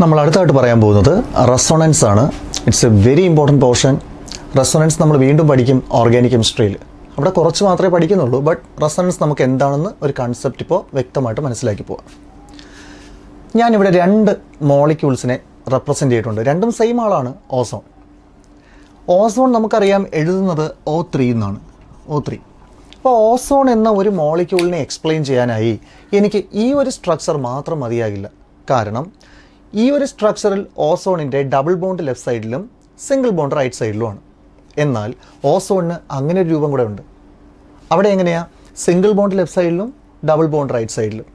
നമ്മൾ അടുത്തായിട്ട് പറയാൻ പോകുന്നത് റെസൊണൻസ് ആണ്. It's a very important portion resonance നമ്മൾ വീണ്ടും പഠിക്കും ഓർഗാനിക് കെമിസ്ട്രിയിൽ അവിടെ കുറച്ച് മാത്രമേ പഠിക്കുന്നുള്ളൂ ബട്ട് റെസൊണൻസ് നമുക്ക് എന്താണെന്ന് ഒരു കൺസെപ്റ്റ് ഇപ്പോൾ വ്യക്തമായിട്ട് മനസ്സിലാക്കി പോവാം. ഞാനിവിടെ രണ്ട് മോളിക്യൂൾസിനെ റെപ്രസെന്റ് ചെയ്തിട്ടുണ്ട്. രണ്ടും സെയിം ആളാണ് ഓസോൺ ഓസോൺ നമുക്കറിയാം എഴുതുന്നത് ഒ ത്രീ എന്നാണ്. ഒ ത്രീ അപ്പോൾ ഓസോൺ എന്ന ഒരു മോളിക്യൂളിനെ എക്സ്പ്ലെയിൻ ചെയ്യാനായി എനിക്ക് ഈ ഒരു സ്ട്രക്ചർ മാത്രം മതിയാകില്ല. കാരണം ഈ ഒരു സ്ട്രക്ചറിൽ ഓസോണിന്റെ ഡബിൾ ബോണ്ട് ലെഫ്റ്റ് സൈഡിലും സിംഗിൾ ബോണ്ട് റൈറ്റ് സൈഡിലുമാണ് എന്നാൽ ഓസോണിന് അങ്ങനെ ഒരു രൂപം കൂടെ ഉണ്ട്. അവിടെ എങ്ങനെയാണ് സിംഗിൾ ബോണ്ട് ലെഫ്റ്റ് സൈഡിലും ഡബിൾ ബോണ്ട് റൈറ്റ് സൈഡിലും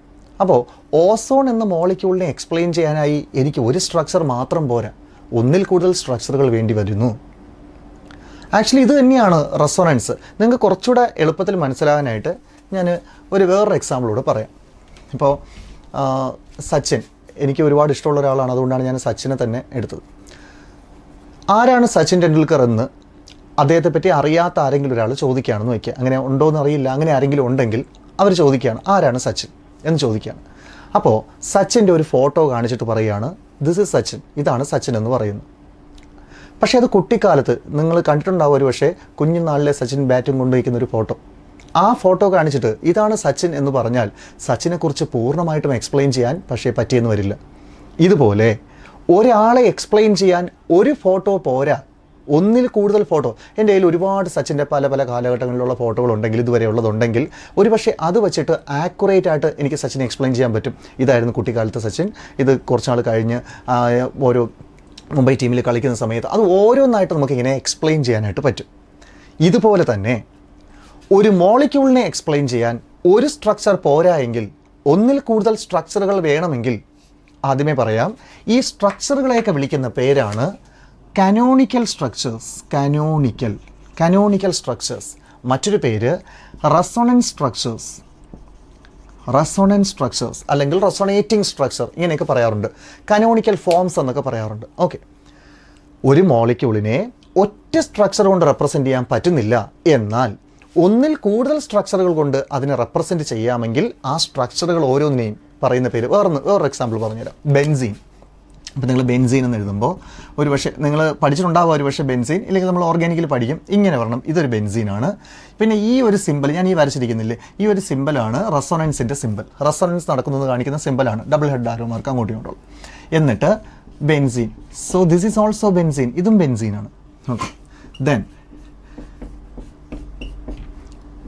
അപ്പോൾ ഓസോൺ എന്ന മോളിക്യൂളിനെ എക്സ്പ്ലെയിൻ ചെയ്യാനായി എനിക്ക് ഒരു സ്ട്രക്ചർ മാത്രം പോരാ. ഒന്നിൽ കൂടുതൽ സ്ട്രക്ചറുകൾ വേണ്ടി വരുന്നു. ആക്ച്വലി ഇത് തന്നെയാണ് റെസൊണൻസ് നിങ്ങൾക്ക് കുറച്ചുകൂടെ എളുപ്പത്തിൽ മനസ്സിലാകാനായിട്ട് ഞാൻ ഒരു വേറൊരു എക്സാമ്പിളോട് പറയാം. ഇപ്പോൾ സച്ചിൻ. എനിക്ക് ഒരുപാട് ഇഷ്ടമുള്ള ഒരാളാണ്. അതുകൊണ്ടാണ് ഞാൻ സച്ചിനെ തന്നെ എടുത്തത്. ആരാണ് സച്ചിൻ ടെണ്ടുൽക്കർ എന്ന് അദ്ദേഹത്തെ പറ്റി അറിയാത്ത ആരെങ്കിലും ഒരാൾ ചോദിക്കുകയാണെന്ന് വയ്ക്കുക. അങ്ങനെ ഉണ്ടോ എന്ന് അറിയില്ല. അങ്ങനെ ആരെങ്കിലും ഉണ്ടെങ്കിൽ അവർ ചോദിക്കുകയാണ് ആരാണ് സച്ചിൻ? എന്ന് ചോദിക്കുകയാണ്. അപ്പോൾ സച്ചിന്റെ ഒരു ഫോട്ടോ കാണിച്ചിട്ട് പറയുകയാണ് ദിസ് ഇസ് സച്ചിൻ. ഇതാണ് സച്ചിൻ എന്ന് പറയുന്നു. പക്ഷേ അത് കുട്ടിക്കാലത്ത് നിങ്ങൾ കണ്ടിട്ടുണ്ടാവും ഒരു പക്ഷേ കുഞ്ഞുനാളിലെ സച്ചിൻ ബാറ്റും കൊണ്ടുവയ്ക്കുന്ന ഒരു ഫോട്ടോ. ആ ഫോട്ടോ കാണിച്ചിട്ട് ഇതാണ് സച്ചിൻ എന്ന് പറഞ്ഞാൽ സച്ചിനെക്കുറിച്ച് പൂർണമായിട്ടും എക്സ്പ്ലെയിൻ ചെയ്യാൻ പക്ഷേ പറ്റിയെന്ന് വരില്ല. ഇതുപോലെ ഒരാളെ എക്സ്പ്ലെയിൻ ചെയ്യാൻ ഒരു ഫോട്ടോ പോരാ. ഒന്നിൽ കൂടുതൽ ഫോട്ടോ. എന്റെ കയ്യിൽ ഒരുപാട് സച്ചിന്റെ പല പല കാലഘട്ടങ്ങളിലുള്ള ഫോട്ടോകൾ ഉണ്ടെങ്കിൽ ഇതുവരെ ഉള്ളതുണ്ടെങ്കിൽ ഒരുപക്ഷെ അത് വെച്ചിട്ട് ആക്യുറേറ്റ് ആയിട്ട് എനിക്ക് സച്ചിനെ എക്സ്പ്ലെയിൻ ചെയ്യാൻ പറ്റും. ഇതായിരുന്നു കുട്ടിക്കാലത്തെ സച്ചിൻ. ഇത് കുറച്ചാൾ കഴിഞ്ഞ് ഓരോ മുംബൈ ടീമിൽ കളിക്കുന്ന സമയത്ത് അത് ഓരോന്നായിട്ട് നമുക്ക് ഇങ്ങനെ എക്സ്പ്ലെയിൻ ചെയ്യാനായിട്ട് പറ്റും. ഇതുപോലെ തന്നെ ഒരു മോളിക്യൂളിനെ എക്സ്പ്ലെയിൻ ചെയ്യാൻ ഒരു സ്ട്രക്ചർ പോരാ എങ്കിൽ ഒന്നിൽ കൂടുതൽ സ്ട്രക്ചറുകൾ വേണമെങ്കിൽ ആദ്യമേ പറയാം ഈ സ്ട്രക്ചറുകളെയൊക്കെ വിളിക്കുന്ന പേരാണ് canonical structures canonical canonical structures മറ്റൊരു പേര് റെസൊണൻസ് സ്ട്രക്ചേഴ്സ് റെസൊണൻസ് സ്ട്രക്ചേഴ്സ് അല്ലെങ്കിൽ റെസൊണേറ്റിംഗ് സ്ട്രക്ചർ ഇങ്ങനെയൊക്കെ പറയാറുണ്ട്. കനോണിക്കൽ ഫോംസ് എന്നൊക്കെ പറയാറുണ്ട്. ഓക്കെ ഒരു മോളിക്യൂളിനെ ഒറ്റ സ്ട്രക്ചർ കൊണ്ട് റെപ്രസെന്റ് ചെയ്യാൻ പറ്റുന്നില്ല. എന്നാൽ ഒന്നിൽ കൂടുതൽ സ്ട്രക്ചറുകൾ കൊണ്ട് അതിനെ റെപ്രസെന്റ് ചെയ്യാമെങ്കിൽ ആ സ്ട്രക്ചറുകൾ ഓരോന്നിനെയും പറയുന്ന പേര് വേറൊന്ന് വേറൊരു എക്സാമ്പിൾ പറഞ്ഞുതരാം. ബെൻസീൻ അപ്പോൾ നിങ്ങൾ ബെൻസീൻ എന്ന് എഴുതുമ്പോൾ ഒരു പക്ഷേ നിങ്ങൾ പഠിച്ചിട്ടുണ്ടാവുക ഒരു പക്ഷേ ബെൻസീൻ ഇല്ലെങ്കിൽ നമ്മൾ ഓർഗാനിക്കിൽ പഠിക്കും. ഇങ്ങനെ പറയണം ഇതൊരു ബെൻസീനാണ് പിന്നെ ഈ ഒരു സിമ്പിൾ ഞാൻ ഈ വരച്ചിരിക്കുന്നില്ലേ? ഈ ഒരു സിമ്പിളാണ് റെസൊണൻസിന്റെ സിമ്പിൾ റെസൊണൻസ് നടക്കുന്നത് കാണിക്കുന്ന സിമ്പിളാണ് ഡബിൾ ഹെഡ് ആരോ മാർക്ക് അങ്ങോട്ടും ഇങ്ങോട്ടും എന്നിട്ട് benzene so this is also benzene ഇതും ബെൻസീനാണ് okay then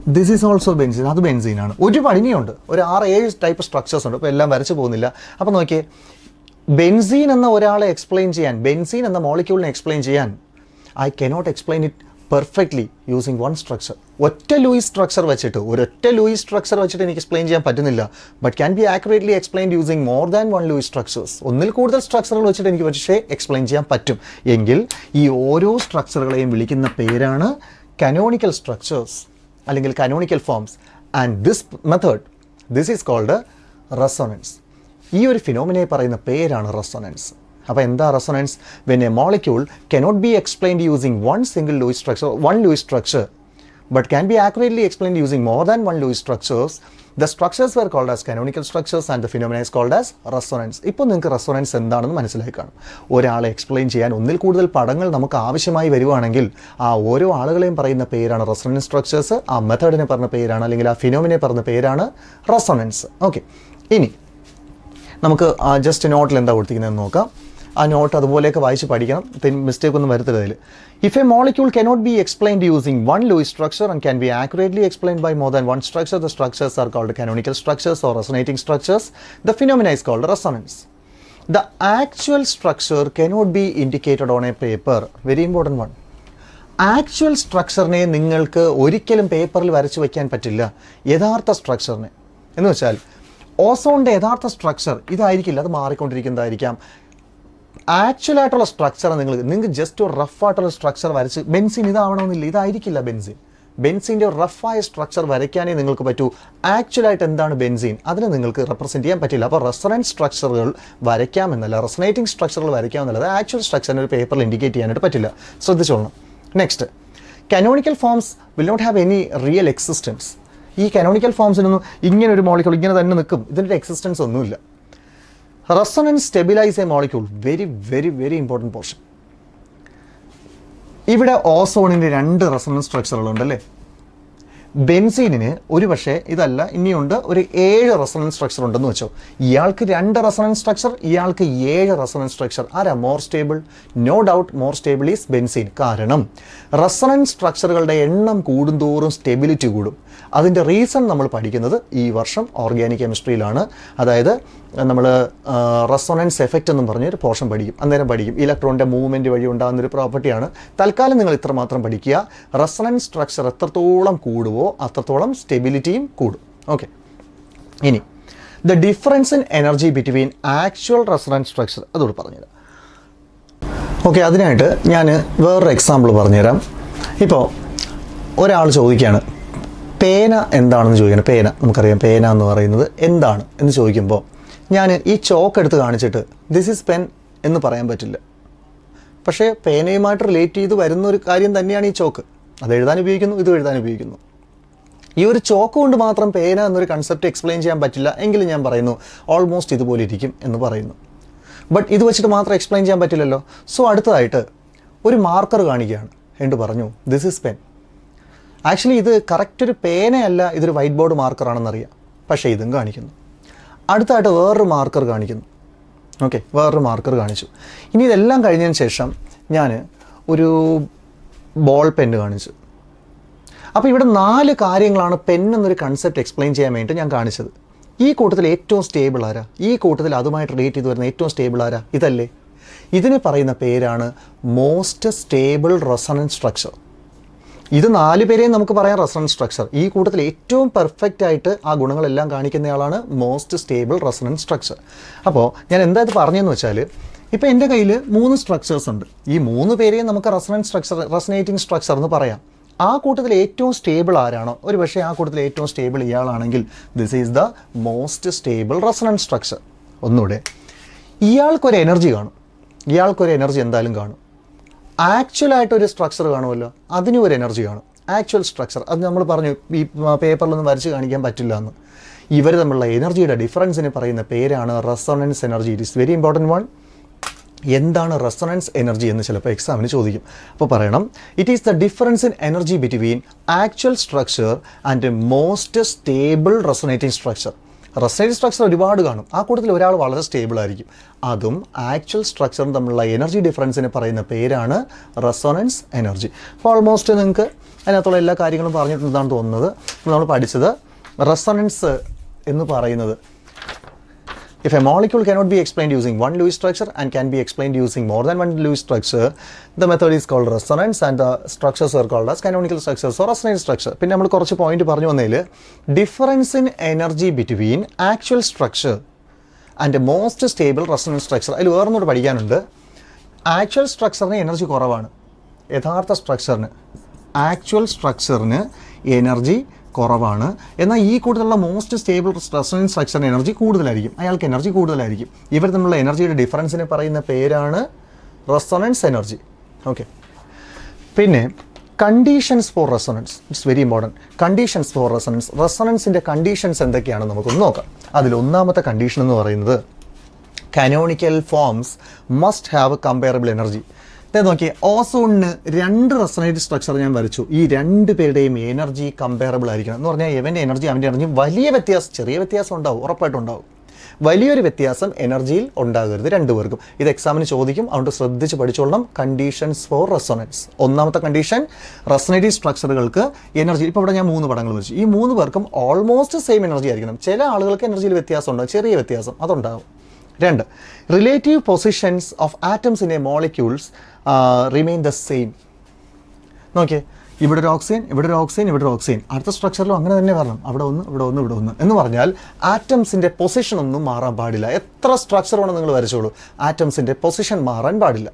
this is also benzene അത് ബെൻസീനാണ്. ഒരുപാട് ഇനിയുണ്ട് ഒരു ആറ് ഏഴ് ടൈപ്പ് സ്ട്രക്ചേഴ്സ് ഉണ്ട്. അപ്പോൾ എല്ലാം വരച്ചു പോകുന്നില്ല. അപ്പോൾ നോക്കിയേ ബെൻസീൻ എന്ന ഒരാളെ എക്സ്പ്ലെയിൻ ചെയ്യാൻ ബെൻസീൻ എന്ന മോളിക്യൂളിനെ എക്സ്പ്ലെയിൻ ചെയ്യാൻ I cannot explain it perfectly using one structure ഒറ്റ ലൂയിസ് സ്ട്രക്ചർ വെച്ചിട്ട് ഒരൊറ്റ ലൂയിസ് സ്ട്രക്ചർ വെച്ചിട്ട് എനിക്ക് എക്സ്പ്ലെയിൻ ചെയ്യാൻ പറ്റുന്നില്ല. But can be accurately explain using more than one Lewis structures ഒന്നിൽ കൂടുതൽ സ്ട്രക്ചറുകൾ വെച്ചിട്ട് എനിക്ക് പക്ഷേ എക്സ്പ്ലെയിൻ ചെയ്യാൻ പറ്റും. എങ്കിൽ ഈ ഓരോ സ്ട്രക്ചറുകളെയും വിളിക്കുന്ന പേരാണ് കനോണിക്കൽ സ്ട്രക്ചേഴ്സ് അല്ലെങ്കിൽ canonical forms and this method this is called resonance ഈ ഒരു ഫിനോമിനെ പറയുന്ന പേരാണ് റെസൊണൻസ് അപ്പോൾ എന്താ resonance when a molecule cannot be explained using one single Lewis structure one Lewis structure but can be accurately explained using more than one Lewis structures the structures were called as canonical structures and the phenomena is called as resonance ഇപ്പോൾ നിങ്ങൾക്ക് resonance എന്താണെന്ന് മനസ്സിലായി കാണും ഒരാളെ explain ചെയ്യാൻ ഒന്നിൽ കൂടുതൽ പടങ്ങൾ നമുക്ക് ആവശ്യമായി വരുവാണെങ്കിൽ ആ ഓരോ ആളുകളെയും പറയുന്ന പേരാണ് റെസൊണൻസ് സ്ട്രക്ചേഴ്സ് ആ മെത്തേഡിനെ പറഞ്ഞ പേരാണ് അല്ലെങ്കിൽ ആ ഫിനോമിനെ പറഞ്ഞ പേരാണ് റെസൊണൻസ് ഓക്കെ ഇനി നമുക്ക് ജസ്റ്റ് നോട്ടിൽ എന്താ കൊടുത്തിരിക്കുന്നതെന്ന് നോക്കാം. ആ നോട്ട് അതുപോലെയൊക്കെ വായിച്ച് പഠിക്കണം. മിസ്റ്റേക്ക് ഒന്നും വരുത്തരുത് അതിൽ if a molecule cannot be explained using one Lewis structure and can be accurately explained by more than one structure the structures are called canonical structures or resonating structures the phenomena is called resonance the actual structure cannot be indicated on a paper very important one actual സ്ട്രക്ചറിനെ നിങ്ങൾക്ക് ഒരിക്കലും പേപ്പറിൽ വരച്ചു വയ്ക്കാൻ പറ്റില്ല. യഥാർത്ഥ സ്ട്രക്ചറിനെ എന്ന് വെച്ചാൽ ഓസോണിന്റെ യഥാർത്ഥ സ്ട്രക്ചർ ഇതായിരിക്കില്ല അത് മാറിക്കൊണ്ടിരിക്കുന്നതായിരിക്കാം. ആക്ച്വൽ ആയിട്ടുള്ള സ്ട്രക്ചർ നിങ്ങൾ നിങ്ങൾക്ക് ജസ്റ്റ് ഒരു റഫ് ആയിട്ടുള്ള സ്ട്രക്ചർ വരച്ച് ബെൻസിൻ ഇതാവണമെന്നില്ല ഇതായിരിക്കില്ല ബെൻസിൻ. ബെൻസിന്റെ റഫായ സ്ട്രക്ചർ വരയ്ക്കാനേ നിങ്ങൾക്ക് പറ്റൂ. ആക്ച്വലായിട്ട് എന്താണ് ബെൻസിൻ? അതിനെ നിങ്ങൾക്ക് റെപ്രസെന്റ് ചെയ്യാൻ പറ്റില്ല. അപ്പോൾ റെസണൻസ് സ്ട്രക്ചറുകൾ വരയ്ക്കാമെന്നല്ല റെസനേറ്റിംഗ് സ്ട്രക്ചറുകൾ വരയ്ക്കാമെന്നല്ല അത് ആക്ച്വൽ സ്ട്രക്ചറിന് ഒരു പേപ്പറിൽ ഇൻഡിക്കേറ്റ് ചെയ്യാനായിട്ട് പറ്റില്ല. ശ്രദ്ധിച്ചോളണം. Next canonical forms will not have any real existence ഈ കനോണിക്കൽ ഫോംസിനൊന്നും ഇങ്ങനെ ഒരു മോളിക്കൂൾ ഇങ്ങനെ തന്നെ നിൽക്കും. ഇതിന്റെ എക്സിസ്റ്റൻസ് ഒന്നുമില്ല. Resonance stabilise a molecule very very very important portion ഇവിടെ ഓസോണിന്റെ രണ്ട് റെസൊണൻസ് സ്ട്രക്ചറുകളുണ്ട് അല്ലേ ബെൻസീനിന് ഒരു പക്ഷേ ഇതല്ല ഇനിയുണ്ട് ഒരു ഏഴ് റെസണൻസ് സ്ട്രക്ചർ ഉണ്ടെന്ന് വെച്ചോ. ഇയാൾക്ക് രണ്ട് റെസണൻസ് സ്ട്രക്ചർ ഇയാൾക്ക് ഏഴ് റെസണൻസ് സ്ട്രക്ചർ ആരാ? More stable no doubt more stable is benzene. കാരണം റെസണൻസ് സ്ട്രക്ചറുകളുടെ എണ്ണം കൂടുന്തോറും സ്റ്റെബിലിറ്റി കൂടും. അതിന്റെ റീസൺ നമ്മൾ പഠിക്കുന്നത് ഈ വർഷം ഓർഗാനിക് കെമിസ്ട്രിയിലാണ് അതായത് നമ്മൾ റെസൊണൻസ് എഫക്റ്റ് എന്നും പറഞ്ഞൊരു പോർഷൻ പഠിക്കും. അന്നേരം പഠിക്കും. ഇലക്ട്രോണിന്റെ മൂവ്മെന്റ് വഴി ഉണ്ടാകുന്ന ഒരു പ്രോപ്പർട്ടിയാണ് തൽക്കാലം നിങ്ങൾ ഇത്രമാത്രം പഠിക്കുക. റെസൊണൻസ് സ്ട്രക്ചർ എത്രത്തോളം കൂടുവോ അത്രത്തോളം സ്റ്റെബിലിറ്റിയും കൂടും. ഓക്കെ ഇനി the difference in energy between actual resonance structure അതോട് പറഞ്ഞത്. ഓക്കെ അതിനായിട്ട് ഞാൻ വേറൊരു എക്സാമ്പിൾ പറഞ്ഞുതരാം. ഇപ്പോൾ ഒരാൾ ചോദിക്കുകയാണ് പേന എന്താണെന്ന് ചോദിക്കണം പേന നമുക്കറിയാം പേന എന്ന് പറയുന്നത് എന്താണ് എന്ന് ചോദിക്കുമ്പോൾ ഞാൻ ഈ ചോക്ക് എടുത്ത് കാണിച്ചിട്ട് ദിസ് ഈസ് പെൻ എന്ന് പറയാൻ പറ്റില്ല. പക്ഷേ പേനയുമായിട്ട് റിലേറ്റ് ചെയ്ത് വരുന്ന ഒരു കാര്യം തന്നെയാണ് ഈ ചോക്ക് അത് എഴുതാൻ ഉപയോഗിക്കുന്നു ഇത് എഴുതാൻ ഉപയോഗിക്കുന്നു. ഈ ഒരു ചോക്ക് കൊണ്ട് മാത്രം പേന എന്നൊരു കൺസെപ്റ്റ് എക്സ്പ്ലെയിൻ ചെയ്യാൻ പറ്റില്ല എങ്കിലും ഞാൻ പറയുന്നു ഓൾമോസ്റ്റ് ഇതുപോലെ ഇരിക്കും എന്ന് പറയുന്നു. ബട്ട് ഇത് വെച്ചിട്ട് മാത്രം എക്സ്പ്ലെയിൻ ചെയ്യാൻ പറ്റില്ലല്ലോ. സോ അടുത്തതായിട്ട് ഒരു മാർക്കർ കാണിക്കുകയാണ്. എന്ന് പറഞ്ഞു? ദിസ് ഇസ് പെൻ ആക്ച്വലി ഇത് കറക്റ്റ് ഒരു പേനയല്ല ഇതൊരു വൈറ്റ് ബോർഡ് മാർക്കറാണെന്നറിയാം പക്ഷേ ഇതും കാണിക്കുന്നു. അടുത്തായിട്ട് വേറൊരു മാർക്കർ കാണിക്കുന്നു. ഓക്കെ വേറൊരു മാർക്കർ കാണിച്ചു. ഇനി ഇതെല്ലാം കഴിഞ്ഞതിന് ശേഷം ഞാൻ ഒരു ബോൾ പെന്ന് കാണിച്ചു. അപ്പോൾ ഇവിടെ നാല് കാര്യങ്ങളാണ് പെൻ എന്നൊരു കൺസെപ്റ്റ് എക്സ്പ്ലെയിൻ ചെയ്യാൻ വേണ്ടി ഞാൻ കാണിച്ചത്. ഈ കൂട്ടത്തിൽ ഏറ്റവും സ്റ്റേബിൾ ആരാ? ഈ കൂട്ടത്തിൽ അതുമായിട്ട് റിലേറ്റ് ചെയ്ത് വരുന്ന ഏറ്റവും സ്റ്റേബിൾ ആരാ? ഇതല്ലേ. ഇതിന് പറയുന്ന പേരാണ് മോസ്റ്റ് സ്റ്റേബിൾ റെസണൻസ് സ്ട്രക്ചർ ഇത് നാല് പേരെയും നമുക്ക് പറയാം റെസണൻസ് സ്ട്രക്ചർ ഈ കൂട്ടത്തിൽ ഏറ്റവും പെർഫെക്റ്റ് ആയിട്ട് ആ ഗുണങ്ങളെല്ലാം കാണിക്കുന്നയാളാണ് മോസ്റ്റ് സ്റ്റേബിൾ റെസണൻസ് സ്ട്രക്ചർ അപ്പോൾ ഞാൻ എന്താ ഇത് പറഞ്ഞതെന്ന് വെച്ചാൽ ഇപ്പോൾ എന്റെ കയ്യിൽ മൂന്ന് സ്ട്രക്ചേഴ്സ് ഉണ്ട്. ഈ മൂന്ന് പേരെയും നമുക്ക് റെസണൻസ് സ്ട്രക്ചർ റെസനേറ്റിംഗ് സ്ട്രക്ചർ എന്ന് പറയാം. ആ കൂട്ടത്തിൽ ഏറ്റവും സ്റ്റേബിൾ ആരാണോ? ഒരു പക്ഷേ ആ കൂട്ടത്തിൽ ഏറ്റവും stable ഇയാളാണെങ്കിൽ this is the most stable resonance structure ഒന്നുകൂടെ. ഇയാൾക്കൊരു എനർജി കാണും. ഇയാൾക്കൊരു എനർജി എന്തായാലും കാണും. ആക്ച്വലായിട്ടൊരു സ്ട്രക്ചർ കാണുമല്ലോ. അതിനും ഒരു എനർജി കാണും. ആക്ച്വൽ സ്ട്രക്ചർ അത് നമ്മൾ പറഞ്ഞു ഈ പേപ്പറിലൊന്നും വരച്ച് കാണിക്കാൻ പറ്റില്ല എന്ന് ഇവർ തമ്മിലുള്ള എനർജിയുടെ ഡിഫറൻസിന് പറയുന്ന പേരാണ് resonance energy it is very important one എന്താണ് റെസൊണൻസ് എനർജി എന്ന് ചിലപ്പോൾ എക്സാമിന് ചോദിക്കും. അപ്പോൾ പറയണം it is the difference in energy between actual structure and most stable resonating structure resonating structure ഒരുപാട് കാണും. ആ കൂട്ടത്തിൽ ഒരാൾ വളരെ സ്റ്റേബിൾ ആയിരിക്കും. അതും ആക്ച്വൽ സ്ട്രക്ചറും തമ്മിലുള്ള എനർജി ഡിഫറൻസിന് പറയുന്ന പേരാണ് റെസൊണൻസ് എനർജി. അപ്പോൾ ഓൾമോസ്റ്റ് നിങ്ങൾക്ക് അതിനകത്തുള്ള എല്ലാ കാര്യങ്ങളും പറഞ്ഞിട്ടുണ്ടെന്നാണ് തോന്നുന്നത്. നമ്മൾ പഠിച്ചത് റെസൊണൻസ് എന്ന് പറയുന്നത്. If a molecule cannot be explained using one Lewis structure and can be explained using more than one Lewis structure, the method is called resonance and the structures are called as canonical structures or resonance structure. പിന്നെ നമ്മൾ കുറച്ച് point പറഞ്ഞു വന്നതിൽ difference in energy between actual structure and most stable resonance structure അതിൽ വേറൊന്നുകൂടെ പഠിക്കാനുണ്ട് actual സ്ട്രക്ചറിന് energy കുറവാണ് യഥാർത്ഥ സ്ട്രക്ചറിന് ആക്ച്വൽ സ്ട്രക്ചറിന് എനർജി കുറവാണ്. എന്നാൽ ഈ കൂടുതലുള്ള മോസ്റ്റ് സ്റ്റേബിൾ സ്ട്രെസ് സ്ട്രക്ചറിന് എനർജി കൂടുതലായിരിക്കും. അയാൾക്ക് എനർജി കൂടുതലായിരിക്കും. ഇവർ തമ്മിലുള്ള എനർജിയുടെ ഡിഫറൻസിനെ പറയുന്ന പേരാണ് റെസൊണൻസ് എനർജി ഓക്കെ പിന്നെ conditions for resonance it's very important conditions for resonance റെസൊണൻസിന്റെ conditions എന്തൊക്കെയാണെന്ന് നമുക്കൊന്ന് നോക്കാം. അതിൽ ഒന്നാമത്തെ കണ്ടീഷൻ എന്ന് പറയുന്നത് canonical forms must have comparable energy ഇതേ നോക്കിയേ ഓസോണിന് രണ്ട് റെസണേറ്റ് സ്ട്രക്ചർ ഞാൻ വരച്ചു. ഈ രണ്ട് പേരുടെയും എനർജി കമ്പയറബിൾ ആയിരിക്കണം. എന്ന് പറഞ്ഞാൽ ഇവന്റെ എനർജി അവന്റെ എനർജി വലിയ വ്യത്യാസം ചെറിയ വ്യത്യാസം ഉണ്ടാവും ഉറപ്പായിട്ടും ഉണ്ടാവും. വലിയൊരു വ്യത്യാസം എനർജിയിൽ ഉണ്ടാകരുത് രണ്ടുപേർക്കും. ഇത് എക്സാമിന് ചോദിക്കും അതുകൊണ്ട് ശ്രദ്ധിച്ച് പഠിച്ചോളണം. കണ്ടീഷൻസ് ഫോർ റെസൊണൻസ് ഒന്നാമത്തെ കണ്ടീഷൻ റെസനേറ്റീവ് സ്ട്രക്ചറുകൾക്ക് എനർജി ഇപ്പോൾ ഇവിടെ ഞാൻ മൂന്ന് പടങ്ങൾ വെച്ചു ഈ മൂന്ന് പേർക്കും ഓൾമോസ്റ്റ് സെയിം എനർജി ആയിരിക്കണം. ചില ആളുകൾക്ക് എനർജിയിൽ വ്യത്യാസം ഉണ്ടാകും ചെറിയ വ്യത്യാസം അതുണ്ടാകും രണ്ട്. Relative positions of atoms in a molecules remain the same നോക്കിയേ. ഇവിടെ ഒരു ഓക്സിജൻ ഇവിടെ ഒരു ഓക്സിജൻ ഇവിടെ ഒരു ഓക്സിജൻ അടുത്ത സ്ട്രക്ചറിലും അങ്ങനെ തന്നെ വരണം. അവിടെ ഒന്ന് ഇവിടെ ഒന്ന് ഇവിടെ ഒന്ന്. എന്ന് പറഞ്ഞാൽ ആറ്റംസിന്റെ പൊസിഷൻ ഒന്നും മാറാൻ പാടില്ല. എത്ര സ്ട്രക്ചർ വേണം നിങ്ങൾ വരച്ചോളൂ. ആറ്റംസിന്റെ പൊസിഷൻ മാറാൻ പാടില്ല.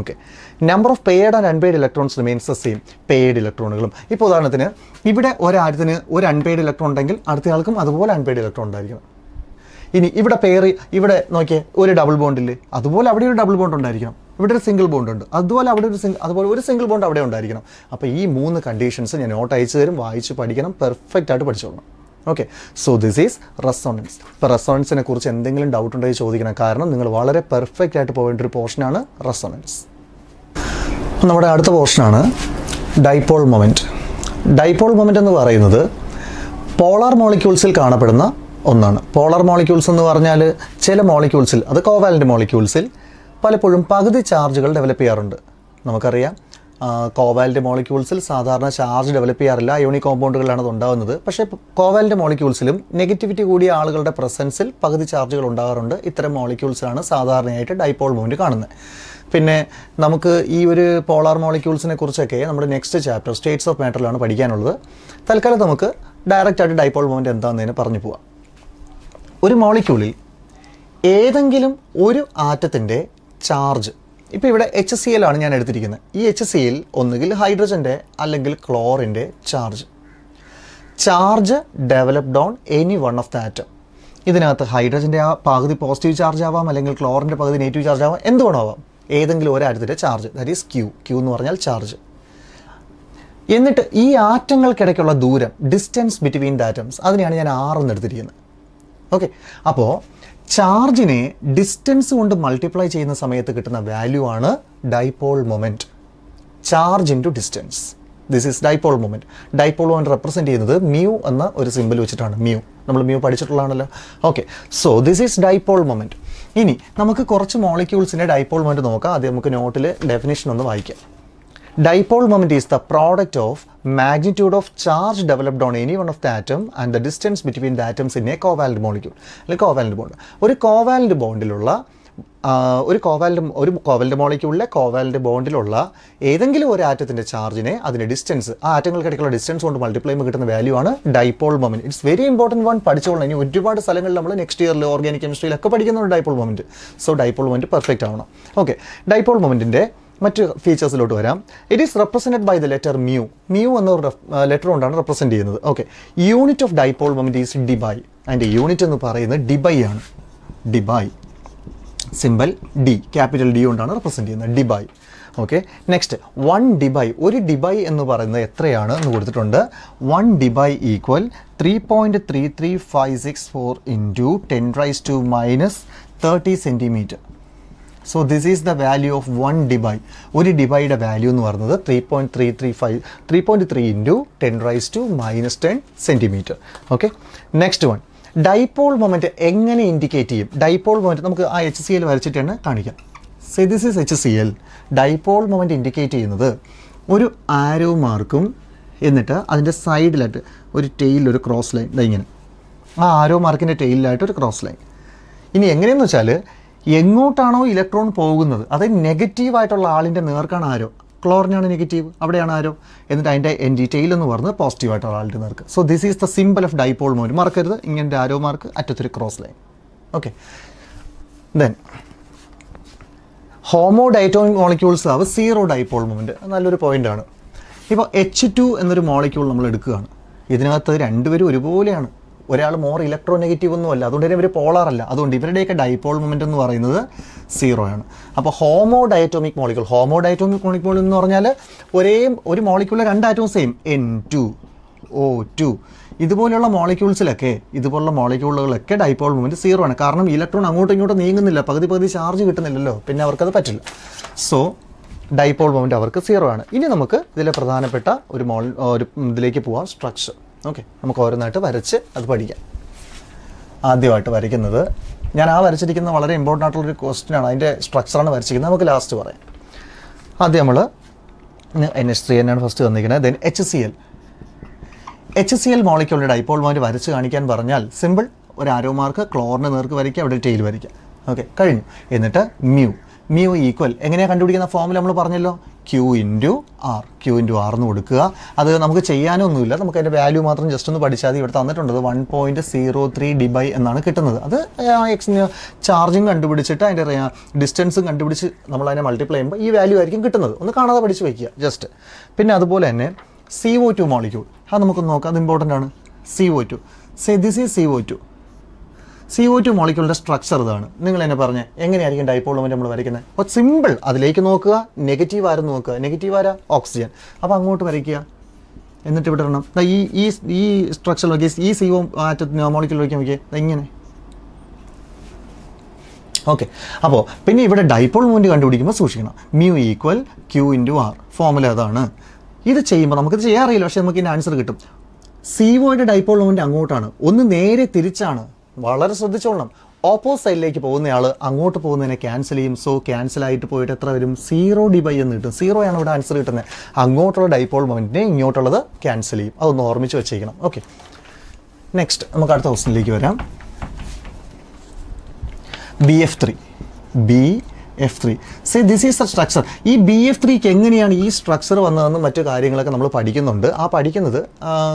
Okay number of paired and unpaired electrons remains the same paired ഇലക്ട്രോണുകളും ഇപ്പോൾ ഉദാഹരണത്തിന് ഇവിടെ ഒരാറ്റത്തിന് ഒരു അൺപെയ്ഡ് ഇലക്ട്രോൺ ഉണ്ടെങ്കിൽ അടുത്തയാൾക്കും അതുപോലെ അൺപെയ്ഡ് ഇലക്ട്രോൺ ഉണ്ടായിരിക്കണം. ഇനി ഇവിടെ പേര് ഇവിടെ നോക്കിയേ ഒരു ഡബിൾ ബോണ്ടില്ലേ അതുപോലെ അവിടെ ഒരു ഡബിൾ ബോണ്ട് ഉണ്ടായിരിക്കണം. ഇവിടെ ഒരു സിംഗിൾ ബോണ്ട് ഉണ്ട്. അതുപോലെ അവിടെ ഒരു സിംഗിൾ അതുപോലെ ഒരു സിംഗിൾ ബോണ്ട് അവിടെ ഉണ്ടായിരിക്കണം. അപ്പോൾ ഈ മൂന്ന് കണ്ടീഷൻസ് ഞാൻ നോട്ട് അയച്ചു തരും വായിച്ച് പഠിക്കണം പെർഫെക്റ്റ് ആയിട്ട് പഠിച്ചോളണം okay so this is resonance ഇപ്പോൾ റെസോണൻസിനെ കുറിച്ച് എന്തെങ്കിലും ഡൗട്ട് ഉണ്ടെങ്കിൽ ചോദിക്കണം. കാരണം നിങ്ങൾ വളരെ പെർഫെക്റ്റ് ആയിട്ട് പോകേണ്ട ഒരു പോർഷനാണ് റെസോണൻസ് നമ്മുടെ അടുത്ത പോർഷനാണ് ഡൈപോൾ മൊമെന്റ് ഡൈപോൾ മൊമെന്റ് എന്ന് പറയുന്നത് പോളാർ മോളിക്യൂൾസിൽ കാണപ്പെടുന്ന ഒന്നാണ്. പോളർ മോളിക്യൂൾസ് എന്ന് പറഞ്ഞാൽ ചില മോളിക്യൂൾസിൽ അത് കോവാലന്റ് മോളിക്യൂൾസിൽ പലപ്പോഴും പകുതി ചാർജുകൾ ഡെവലപ്പ് ചെയ്യാറുണ്ട്. നമുക്കറിയാം കോവാലന്റ് മോളിക്യൂൾസിൽ സാധാരണ ചാർജ് ഡെവലപ്പ് ചെയ്യാറില്ല. അയോണി കോമ്പൗണ്ടുകളിലാണ് അത് ഉണ്ടാകുന്നത് പക്ഷേ കോവാലന്റ് മോളിക്യൂൾസിലും നെഗറ്റിവിറ്റി കൂടിയ ആളുകളുടെ പ്രസൻസിൽ പകുതി ചാർജുകൾ ഉണ്ടാകാറുണ്ട്. ഇത്തരം മോളിക്യൂൾസിലാണ് സാധാരണയായിട്ട് ഡൈപോൾ മൂവ്മെന്റ് കാണുന്നത്. പിന്നെ നമുക്ക് ഈ ഒരു പോളാർ മോളിക്യൂൾസിനെ കുറിച്ചൊക്കെ നമ്മുടെ നെക്സ്റ്റ് ചാപ്റ്റർ സ്റ്റേറ്റ്സ് ഓഫ് മാറ്ററിലാണ് പഠിക്കാനുള്ളത്. തൽക്കാലം നമുക്ക് ഡയറക്റ്റ് ആയിട്ട് ഡൈപോൾ മൂവ്മെന്റ് എന്താണെന്നതിന് പറഞ്ഞു പോവാം. ഒരു മോളിക്യൂളിൽ ഏതെങ്കിലും ഒരു ആറ്റത്തിന്റെ ചാർജ്. ഇപ്പോൾ ഇവിടെ എച്ച് സി എൽ ആണ് ഞാൻ എടുത്തിരിക്കുന്നത്. ഈ എച്ച് സി എൽ ഒന്നുകിൽ ഹൈഡ്രജന്റെ അല്ലെങ്കിൽ ക്ലോറിന്റെ charge. Charge developed on any one of the atom ഇതിനകത്ത് ഹൈഡ്രജന്റെ ആ പകുതി പോസിറ്റീവ് ചാർജ് ആവാം അല്ലെങ്കിൽ ക്ലോറിന്റെ പകുതി നെഗറ്റീവ് ചാർജ് ആവാം എന്ത് വേണമാവാം ഏതെങ്കിലും ഒരു ആറ്റത്തിന്റെ charge that is Q Q എന്ന് പറഞ്ഞാൽ ചാർജ്. എന്നിട്ട് ഈ ആറ്റങ്ങൾക്കിടയ്ക്കുള്ള ദൂരം ഡിസ്റ്റൻസ് ബിറ്റ്വീൻ ദ ആറ്റംസ് അതിനെയാണ് ഞാൻ ആറെന്ന് എടുത്തിരിക്കുന്നത്. ഓക്കെ അപ്പോൾ ചാർജിനെ ഡിസ്റ്റൻസ് കൊണ്ട് മൾട്ടിപ്ലൈ ചെയ്യുന്ന സമയത്ത് കിട്ടുന്ന വാല്യൂ ആണ് dipole moment charge into distance this is dipole moment dipole moment represent ചെയ്യുന്നത് മ്യൂ എന്ന ഒരു സിമ്പിൾ വെച്ചിട്ടാണ്. മ്യൂ നമ്മൾ mu പഠിച്ചിട്ടുള്ളതാണല്ലോ. Okay so this is dipole moment ഇനി നമുക്ക് കുറച്ച് മോളിക്യൂൾസിന്റെ ഡൈപോൾ മൊമെന്റ് നോക്കാം. ആദ്യം നമുക്ക് നോട്ടിൽ ഡെഫിനേഷൻ ഒന്ന് വായിക്കാം. Dipole moment is the product of magnitude of charge developed on any one of the atom and the distance between the atoms in a covalent molecule. അല്ലെങ്കിൽ കോവാലന്റ് ബോണ്ട് ഒരു covalent ബോണ്ടിലുള്ള ഒരു കോവാലന്റ് ഒരു covalent മോളിക്യൂളിലെ covalent ബോണ്ടിലുള്ള ഏതെങ്കിലും ഒരു ആറ്റത്തിന്റെ ചാർജിനെ അതിന്റെ distance ആ ആറ്റങ്ങൾക്കിടയ്ക്കുള്ള ഡിസ്റ്റൻസ് കൊണ്ട് മൾട്ടിപ്ലൈ ചെയ്യുമ്പോൾ കിട്ടുന്ന വാല്യൂ ആണ് dipole moment it's very important one പഠിച്ചോളാം. ഇനി ഒരുപാട് സ്ഥലങ്ങളിൽ നമ്മൾ നെക്സ്റ്റ് ഇയറിൽ ഓർഗാനിക് കെമിസ്ട്രിയിലൊക്കെ പഠിക്കുന്നുണ്ട് dipole moment so dipole moment perfect ആവണം. ഓക്കെ ഡൈപോൾ മൊമെന്റിന്റെ മറ്റ് ഫീച്ചേഴ്സിലോട്ട് വരാം. It is represented by the letter mu mu എന്ന ലെറ്റർ കൊണ്ടാണ് റെപ്രസെന്റ് ചെയ്യുന്നത്. Okay unit of dipole moment is debye അതിന്റെ യൂണിറ്റ് എന്ന് പറയുന്നത് ഡിബൈ ആണ്. Debye symbol D capital D കൊണ്ടാണ് റെപ്രസെന്റ് ചെയ്യുന്നത്. Debye okay next one debye ഒരു ഡിബൈ എന്ന് പറയുന്നത് എത്രയാണ് എന്ന് കൊടുത്തിട്ടുണ്ട്. One debye equal three point three three five six four into ten raise to minus thirty centimetre so this is the value of one debye ഒരു ഡിബൈയുടെ value എന്ന് പറയുന്നത് three point three three five three point three into ten raise to minus ten centimetre okay next one dipole moment എങ്ങനെ indicate ചെയ്യും? Dipole moment നമുക്ക് ആ H C L വരച്ചിട്ടാണ് കാണിക്കാം. Say this is H C L dipole moment indicate ചെയ്യുന്നത് ഒരു ആരോ മാർക്കും എന്നിട്ട് അതിന്റെ സൈഡിലായിട്ട് ഒരു ടെയിൽ ഒരു ക്രോസ് ലൈൻ ഇങ്ങനെ. ആ ആരോ മാർക്കിന്റെ ടെയിലായിട്ട് ഒരു ക്രോസ് ലൈൻ ഇനി എങ്ങനെയെന്ന് വെച്ചാൽ എങ്ങോട്ടാണോ ഇലക്ട്രോൺ പോകുന്നത് അത് നെഗറ്റീവായിട്ടുള്ള ആളിന്റെ നേർക്കാണ് ആരോ? ക്ലോറിനാണ് നെഗറ്റീവ് അവിടെയാണ് ആരോ? എന്നിട്ട് അതിന്റെ എൻ ടെയിൽ എന്ന് പറഞ്ഞത് പോസിറ്റീവായിട്ടുള്ള ആളുടെ നേർക്ക്. So this is the simple of dipole mode മറക്കരുത് ഇങ്ങനത്തെ arrow mark അറ്റത്തൊരു cross line okay then homo ഡൈറ്റോ molecules have zero dipole moment നല്ലൊരു പോയിന്റാണ് ഇപ്പോൾ എച്ച് ടു എന്നൊരു മോളിക്യൂൾ നമ്മൾ എടുക്കുകയാണ്. ഇതിനകത്ത് രണ്ടുപേരും ഒരുപോലെയാണ്. ഒരാൾ മോർ ഇലക്ട്രോ നെഗറ്റീവ് ഒന്നും അല്ല. അതുകൊണ്ട് തന്നെ ഇവർ പോളാർ അല്ല. അതുകൊണ്ട് ഇവരുടെയൊക്കെ ഡൈപോൾ മൊമെന്റ് എന്ന് പറയുന്നത് സീറോ ആണ്. അപ്പോൾ homo diatomic molecule homo diatomic molecule എന്ന് പറഞ്ഞാൽ ഒരേ ഒരു മോളിക്യൂളിലെ രണ്ട് ആറ്റവും same N two O two ഇതുപോലെയുള്ള മോളിക്യൂൾസിലൊക്കെ ഇതുപോലുള്ള മോളിക്യൂളുകളൊക്കെ ഡൈപോൾ മൂവ്മെന്റ് സീറോ ആണ്. കാരണം ഇലക്ട്രോൺ അങ്ങോട്ടും ഇങ്ങോട്ടും നീങ്ങുന്നില്ല. പകുതി പകുതി ചാർജ് കിട്ടുന്നില്ലല്ലോ. പിന്നെ അവർക്കത് പറ്റില്ല. സോ ഡൈപോൾ മൂവ്മെന്റ് അവർക്ക് സീറോ ആണ്. ഇനി നമുക്ക് ഇതിലെ പ്രധാനപ്പെട്ട ഒരു മോൾ ഒരു ഇതിലേക്ക് പോവാം. സ്ട്രക്ചർ ഓക്കെ നമുക്ക് ഓരോന്നായിട്ട് വരച്ച് അത് പഠിക്കാം. ആദ്യമായിട്ട് വരയ്ക്കുന്നത് ഞാൻ ആ വരച്ചിരിക്കുന്ന വളരെ ഇമ്പോർട്ടന്റ് ആയിട്ടുള്ളൊരു ക്വസ്റ്റ്യൻ ആണ്. അതിന്റെ സ്ട്രക്ചറാണ് വരച്ചിരിക്കുന്നത്. നമുക്ക് ലാസ്റ്റ് പറയാം. ആദ്യം നമ്മൾ എൻ എച്ച് ത്രീ എന്നാണ് ഫസ്റ്റ് തന്നിരിക്കുന്നത്. Then H C L H C L മോളിക്കുള്ള dipole മോന്റെ വരച്ച് കാണിക്കാൻ പറഞ്ഞാൽ സിമ്പിൾ ഒരു ആരോ മാർക്ക് ക്ലോറിന് നേർക്ക് വരയ്ക്കുക അവിടെ ടെയിൽ വരയ്ക്കുക ഓക്കെ കഴിഞ്ഞു. എന്നിട്ട് മ്യൂ മ്യൂ ഈക്വൽ എങ്ങനെയാണ് കണ്ടുപിടിക്കുന്ന ഫോമിൽ നമ്മൾ പറഞ്ഞല്ലോ? Q into R Q into R എന്ന് കൊടുക്കുക. അത് നമുക്ക് ചെയ്യാനൊന്നുമില്ല. നമുക്ക് അതിന്റെ വാല്യൂ മാത്രം ജസ്റ്റ് ഒന്ന് പഠിച്ചാൽ മതി. ഇവിടെ തന്നിട്ടുണ്ട്. One point zero three debye എന്നാണ് കിട്ടുന്നത്. അത് എക്സിന് ചാർജിങ് കണ്ടുപിടിച്ചിട്ട് അതിന്റെ ഡിസ്റ്റൻസും കണ്ടുപിടിച്ച് നമ്മൾ അതിനെ മൾട്ടിപ്ലൈ ചെയ്യുമ്പോൾ ഈ വാല്യൂ ആയിരിക്കും കിട്ടുന്നത്. ഒന്ന് കാണാതെ പഠിച്ച് വയ്ക്കുക ജസ്റ്റ് പിന്നെ അതുപോലെ തന്നെ സി ഒ ടു മോളിക്യൂൾ അത് നമുക്കൊന്ന് നോക്കാം. അത് ഇമ്പോർട്ടന്റ് ആണ്. C O two say this is C O two C O two മോളിക്യൂളിന്റെ structure ഇതാണ്. നിങ്ങൾ എന്നെ പറഞ്ഞ് എങ്ങനെയായിരിക്കും ഡൈപോൾ നമ്മൾ വരയ്ക്കുന്നത് സിമ്പിൾ അതിലേക്ക് നോക്കുക നെഗറ്റീവ് ആരും നോക്കുക? നെഗറ്റീവ് ആരാ? ഓക്സിജൻ അപ്പോൾ അങ്ങോട്ട് വരയ്ക്കുക. എന്നിട്ട് ഇവിടെ ഇടണം. ഈ ഈ ഈ സ്ട്രക്ചർ നോക്കി ഈ സി ഒ ആറ്റത്തിന് വയ്ക്കാൻ നോക്കിയേ ദാ ഇങ്ങനെ. ഓക്കെ അപ്പോൾ പിന്നെ ഇവിടെ ഡൈപോൾ മൂവ്മെന്റ് കണ്ടുപിടിക്കുമ്പോൾ സൂക്ഷിക്കണം. Mu equal Q into R formula അതാണ്. ഇത് ചെയ്യുമ്പോൾ നമുക്കിത് ചെയ്യാൻ അറിയില്ല പക്ഷേ നമുക്ക് ഇതിന്റെ ആൻസർ കിട്ടും. സി ഒയുടെ ഡൈപോൾ മൂവ്മെന്റ് അങ്ങോട്ടാണ്. ഒന്ന് നേരെ തിരിച്ചാണ്. വളരെ ശ്രദ്ധിച്ചോളണം. ഓപ്പോസ് സൈഡിലേക്ക് പോകുന്നയാൾ അങ്ങോട്ട് പോകുന്നതിനെ ക്യാൻസൽ ചെയ്യും. സോ ക്യാൻസൽ ആയിട്ട് പോയിട്ട് എത്ര വരും? സീറോ ഡി ബൈ എന്ന് കിട്ടും. സീറോ ആണ് ഇവിടെ ആൻസർ കിട്ടുന്നത്. അങ്ങോട്ടുള്ള ഡൈപോൾ മൊമെന്റിനെ ഇങ്ങോട്ടുള്ളത് ക്യാൻസൽ ചെയ്യും. അതൊന്ന് ഓർമ്മിച്ച് വെച്ചേക്കണം. ഓക്കെ നെക്സ്റ്റ് നമുക്ക് അടുത്ത ക്വസ്റ്റിനിലേക്ക് വരാം. B F three B F three say this is a structure ഈ ബി എഫ് ത്രീക്ക് എങ്ങനെയാണ് ഈ സ്ട്രക്ചർ വന്നതെന്നും മറ്റു കാര്യങ്ങളൊക്കെ നമ്മൾ പഠിക്കുന്നുണ്ട്. ആ പഠിക്കുന്നത്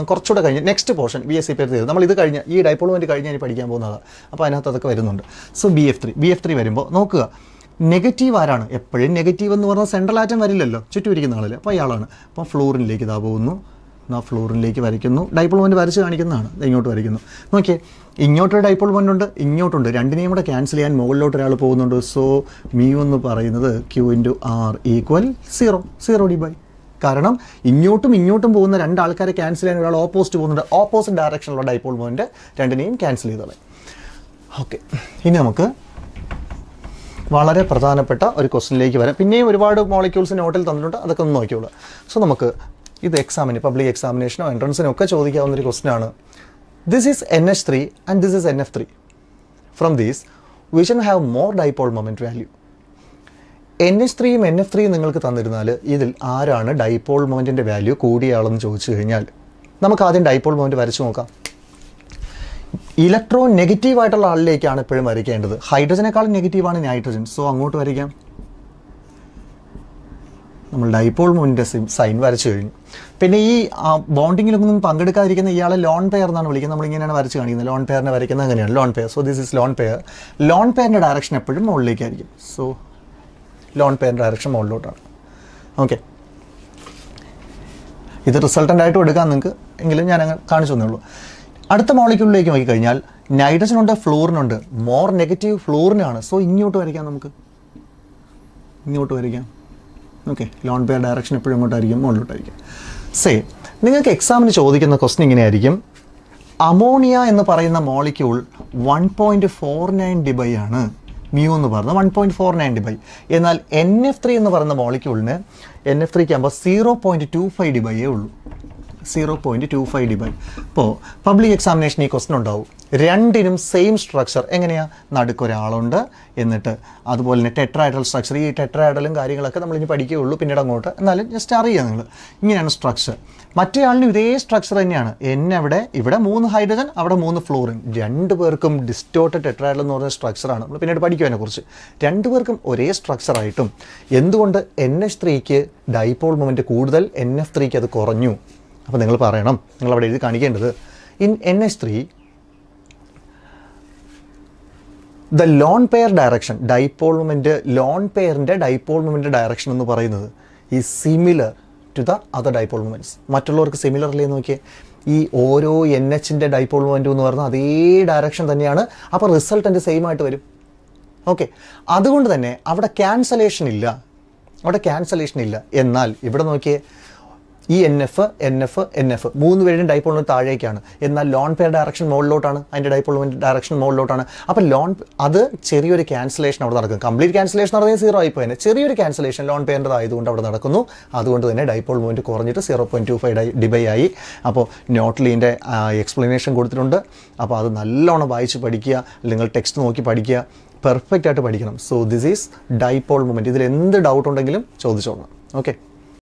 കുറച്ചുകൂടെ കഴിഞ്ഞ് next portion B S C പേര് നമ്മൾ ഇത് കഴിഞ്ഞ് ഈ ഡൈപ്പോളുമെന്റ് കഴിഞ്ഞ് ഇനി പഠിക്കാൻ പോകുന്നതാണ്. അപ്പോൾ അതിനകത്ത് അതൊക്കെ വരുന്നുണ്ട്. So B F three B F three വരുമ്പോൾ നോക്കുക. നെഗറ്റീവ് ആരാണ്? എപ്പോഴും നെഗറ്റീവ് എന്ന് പറഞ്ഞാൽ സെൻട്രൽ ആറ്റം വരില്ലല്ലോ. ചുറ്റും ഇരിക്കുന്ന ആളല്ലേ അപ്പോൾ അയാളാണ് അപ്പോൾ ഫ്ലോറിനിലേക്ക് ഇതാ പോകുന്നു. ആ ഫ്ലോറിനിലേക്ക് വരയ്ക്കുന്നു. ഡൈപ്പോൾ പോയിന്റ് വരച്ച് കാണിക്കുന്നതാണ്. ഇങ്ങോട്ട് വരയ്ക്കുന്നു. നോക്കിയേ. ഇങ്ങോട്ടൊരു പോയിന്റ് ഉണ്ട് ഇങ്ങോട്ടുണ്ട്. രണ്ടിനെയും കൂടെ ക്യാൻസൽ ചെയ്യാൻ മുകളിലോട്ട് ഒരാൾ പോകുന്നുണ്ട്. സോ മ്യൂ എന്ന് പറയുന്നത് Q into R equal zero zero debye കാരണം ഇങ്ങോട്ടും ഇങ്ങോട്ടും പോകുന്ന രണ്ടാൾക്കാരെ ക്യാൻസൽ ചെയ്യാൻ ഒരാൾ ഓപ്പോസിറ്റ് പോകുന്നുണ്ട്. ഓപ്പോസിറ്റ് ഡയറക്ഷനിലുള്ള ഡൈപ്പോൾ പോയിന്റ് രണ്ടിനെയും ക്യാൻസൽ ചെയ്തോളെ. ഓക്കെ ഇനി നമുക്ക് വളരെ പ്രധാനപ്പെട്ട ഒരു ക്വസ്റ്റിനിലേക്ക് വരാം. പിന്നെയും ഒരുപാട് മോളിക്യൂൾസ് നോട്ടിൽ തന്നിട്ടുണ്ട്. അതൊക്കെ ഒന്ന് നോക്കിയോളൂ സോ നമുക്ക് ഇത് എക്സാമിന് പബ്ലിക് എക്സാമിനേഷനോ എൻട്രൻസിനോ ഒക്കെ ചോദിക്കാവുന്ന ഒരു question N F three from these V ഷൻ have more dipole moment value N H ത്രീയും എൻ എഫ് ത്രീയും നിങ്ങൾക്ക് തന്നിരുന്നാൽ ഇതിൽ ആരാണ് ഡൈപോൾ മൊമെന്റിന്റെ വാല്യൂ കൂടിയാളെന്ന് ചോദിച്ചു കഴിഞ്ഞാൽ നമുക്ക് ആദ്യം ഡൈപോൾ മൊമെന്റ് വരച്ചു നോക്കാം. ഇലക്ട്രോൺ നെഗറ്റീവ് ആയിട്ടുള്ള ആളിലേക്കാണ് എപ്പോഴും വരയ്ക്കേണ്ടത്. ഹൈഡ്രജനേക്കാൾ നെഗറ്റീവാണ് നൈട്രജൻ സോ അങ്ങോട്ട് വരയ്ക്കാം. നമ്മൾ ഡൈപോൾ മൂവിന്റെ സൈൻ വരച്ചു കഴിഞ്ഞു. പിന്നെ ഈ ബോണ്ടിങ്ങിലൊന്നും പങ്കെടുക്കാതിരിക്കുന്ന ഇയാളെ ലോൺ പെയർ എന്നാണ് വിളിക്കുന്നത്. നമ്മൾ ഇങ്ങനെയാണ് വരച്ച് കാണിക്കുന്നത്. ലോൺ പെയറിനെ വരയ്ക്കുന്നത് അങ്ങനെയാണ്. Lone pair so this is lone pair lone പെയറിന്റെ direction എപ്പോഴും മുകളിലേക്കായിരിക്കും. സോ ലോൺ പെയറിന്റെ ഡയറക്ഷൻ മുകളിലോട്ടാണ്. ഓക്കെ ഇത് റിസൾട്ടന്റ് ആയിട്ടും എടുക്കാം നിങ്ങൾക്ക്. എങ്കിലും ഞാൻ അങ്ങ് കാണിച്ചു തന്നേ ഉള്ളൂ. അടുത്ത മോളിക്യൂളിലേക്ക് നോക്കിക്കഴിഞ്ഞാൽ നൈട്രജൻ ഉണ്ട് ഫ്ലൂറിനുണ്ട് മോർ നെഗറ്റീവ് ഫ്ലൂറിനാണ് സോ ഇങ്ങോട്ട് വരയ്ക്കാം നമുക്ക്. ഇങ്ങോട്ട് വരയ്ക്കാം. ഓക്കെ ലോൺ പെയർ ഡയറക്ഷൻ എപ്പോഴും ഇങ്ങോട്ടായിരിക്കും മുകളിലോട്ടായിരിക്കും. സേ നിങ്ങൾക്ക് എക്സാമിന് ചോദിക്കുന്ന ക്വസ്റ്റൻ ഇങ്ങനെയായിരിക്കും. അമോണിയ എന്ന് പറയുന്ന molecule one point four nine debye ആണ്. മ്യൂ എന്ന് പറയുന്നത് one point four nine debye എന്നാൽ എൻ എഫ് ത്രീ എന്ന് പറയുന്ന മോളിക്യൂളിന് എൻ എഫ് ത്രീക്ക് ആകുമ്പോൾ സീറോ പോയിന്റ് ടു ഫൈവ് ഡിബൈയേ ഉള്ളൂ. Zero point two five debye അപ്പോൾ പബ്ലിക് എക്സാമിനേഷൻ ഈ ക്വസ്റ്റൻ ഉണ്ടാവും. രണ്ടിനും സെയിം സ്ട്രക്ചർ എങ്ങനെയാണ് നടുക്കൊരാളുണ്ട് എന്നിട്ട് അതുപോലെ തന്നെ ടെട്രാഡൽ സ്ട്രക്ചർ ഈ ടെട്രാഡലും കാര്യങ്ങളൊക്കെ നമ്മൾ ഇനി പഠിക്കുകയുള്ളൂ പിന്നീട് അങ്ങോട്ട്. എന്നാലും ജസ്റ്റ് അറിയുക നിങ്ങൾ ഇങ്ങനെയാണ് സ്ട്രക്ചർ മറ്റേ ആളിനും ഇതേ സ്ട്രക്ചർ തന്നെയാണ്. എന്നെ അവിടെ ഇവിടെ മൂന്ന് ഹൈഡ്രജൻ അവിടെ മൂന്ന് ഫ്ലോറിൻ രണ്ട് പേർക്കും ഡിസ്റ്റോട്ട് ടെട്രാഡൽ എന്ന് പറഞ്ഞ സ്ട്രക്ചറാണ് നമ്മൾ പിന്നീട് പഠിക്കും അതിനെക്കുറിച്ച്. രണ്ട് പേർക്കും ഒരേ സ്ട്രക്ചറായിട്ടും എന്തുകൊണ്ട് എൻ എച്ച് ത്രീക്ക് ഡൈപോൾ മൊമെന്റ് കൂടുതൽ എൻ എഫ് ത്രീക്ക് അത് കുറഞ്ഞു? അപ്പോൾ നിങ്ങൾ പറയണം. നിങ്ങൾ അവിടെ എഴുതി കാണിക്കേണ്ടത്. In N H three the lone pair direction dipole moment lone പെയറിന്റെ dipole moment direction എന്ന് പറയുന്നത് ഈ similar to the other dipole moments മറ്റുള്ളവർക്ക് സിമിലർ അല്ലേ നോക്കിയേ. ഈ ഓരോ എൻ എച്ചിന്റെ ഡൈപോൾ മൊമെന്റ് എന്ന് പറഞ്ഞാൽ അതേ ഡയറക്ഷൻ തന്നെയാണ്. അപ്പോൾ റിസൾട്ട് എന്റെ സെയിം ആയിട്ട് വരും. ഓക്കെ അതുകൊണ്ട് തന്നെ അവിടെ ക്യാൻസലേഷൻ ഇല്ല. അവിടെ ക്യാൻസലേഷൻ ഇല്ല. എന്നാൽ ഇവിടെ നോക്കിയേ ഈ N F N F N F മൂന്ന് പേരുടെയും ഡൈപ്പോളിന് താഴേക്കാണ്. എന്നാൽ ലോൺ പെയർ ഡയറക്ഷൻ മുകളിലോട്ടാണ്. അതിന്റെ ഡൈപ്പോളിന്റെ ഡയറക്ഷൻ മുകളിലോട്ടാണ്. അപ്പോൾ ലോൺ അത് ചെറിയൊരു ക്യാൻസലേഷൻ അവിടെ നടക്കും കംപ്ലീറ്റ് ക്യാൻസലേഷൻ നടന്നത് സീറോ ആയി പോയത് ചെറിയൊരു ക്യാൻസലേഷൻ ലോൺ പെയറിന്റെ ആയതുകൊണ്ട് അവിടെ നടക്കുന്നു. അതുകൊണ്ട് തന്നെ ഡൈപോൾ മൂവ്മെന്റ് കുറഞ്ഞിട്ട് zero point two five debye ആയി. അപ്പോൾ നോട്ടിലിന്റെ എക്സ്പ്ലനേഷൻ കൊടുത്തിട്ടുണ്ട്. അപ്പോൾ അത് നല്ലോണം വായിച്ച് പഠിക്കുക. നിങ്ങൾ ടെക്സ്റ്റ് നോക്കി പഠിക്കുക. പെർഫെക്റ്റ് ആയിട്ട് പഠിക്കണം. So this is dipole movement ഇതിൽ എന്ത് ഡൗട്ട് ഉണ്ടെങ്കിലും ചോദിച്ചോളണം. ഓക്കെ